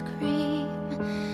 scream.